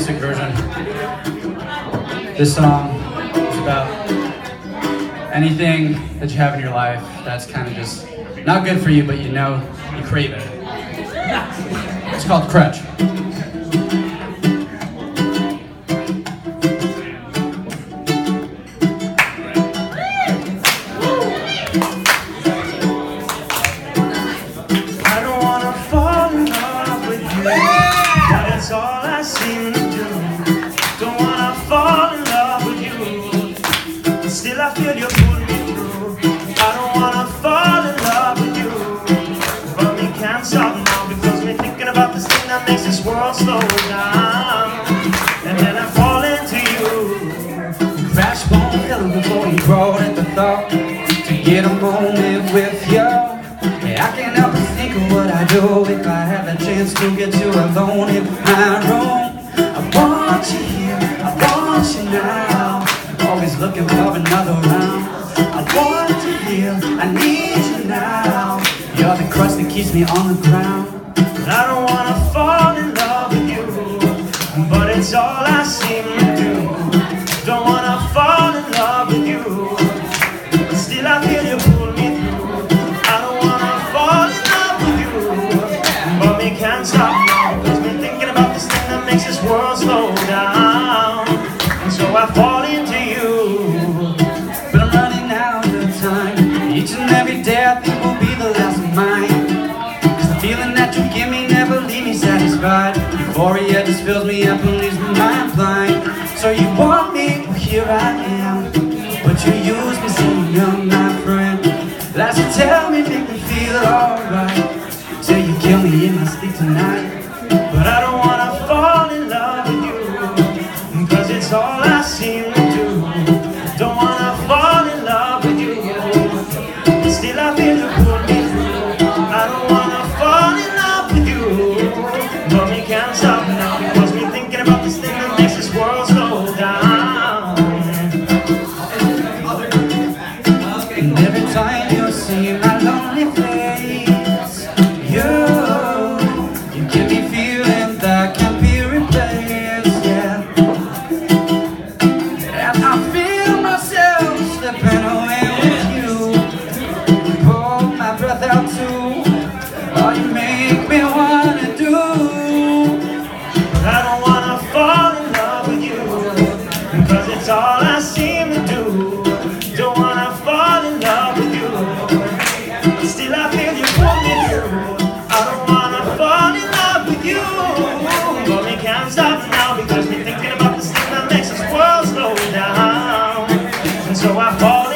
acoustic version. This song is about anything that you have in your life that's kind of just not good for you, but you know you crave it. It's called Crutch. I you don't wanna fall in love with you, but me can't stop now because me thinking about this thing that makes this world slow down, and then I fall into you. Crash kill him before he brought at the thought to get a moment with you. Yeah, I can't help but think of what I do if I have a chance to get you alone in my room. I want you here, I want you now. Looking for another round. I want you here, I need you now. You're the crutch that keeps me on the ground. I don't wanna fall in love with you, but it's all I seem to do. Don't wanna fall in love with you, but still I feel you pull me through. I don't wanna fall in love with you, but we can't stop now. Cause thinking about this thing that makes this world slow down. And so I fall into be the last of mine. Cause the feeling that you give me never leave me satisfied. Euphoria just fills me up and leaves my mind blind. So you want me, well here I am. But you use me saying you're my friend. That's to tell me, make me feel alright. Till you kill me in my sleep tonight. And every time you see my lonely face, We can't stop now Because we're thinking about the that makes this world slow down. And so I fall